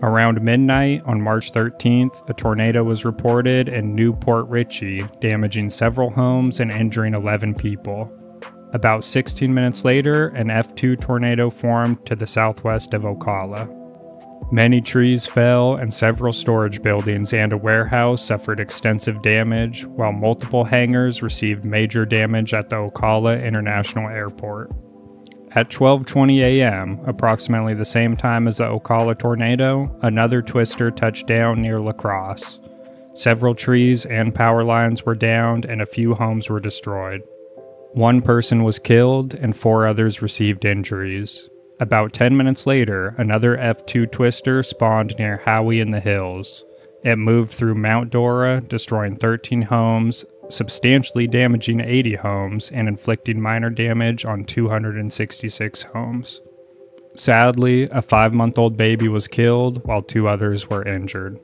Around midnight on March 13th, a tornado was reported in New Port Richey, damaging several homes and injuring 11 people. About 16 minutes later, an F2 tornado formed to the southwest of Ocala. Many trees fell, and several storage buildings and a warehouse suffered extensive damage, while multiple hangars received major damage at the Ocala International Airport. At 12:20 a.m., approximately the same time as the Ocala tornado, another twister touched down near La Crosse. Several trees and power lines were downed and a few homes were destroyed. One person was killed and four others received injuries. About 10 minutes later, another F2 twister spawned near Howey in the Hills. It moved through Mount Dora, destroying 13 homes, substantially damaging 80 homes, and inflicting minor damage on 266 homes. Sadly, a five month old baby was killed while two others were injured.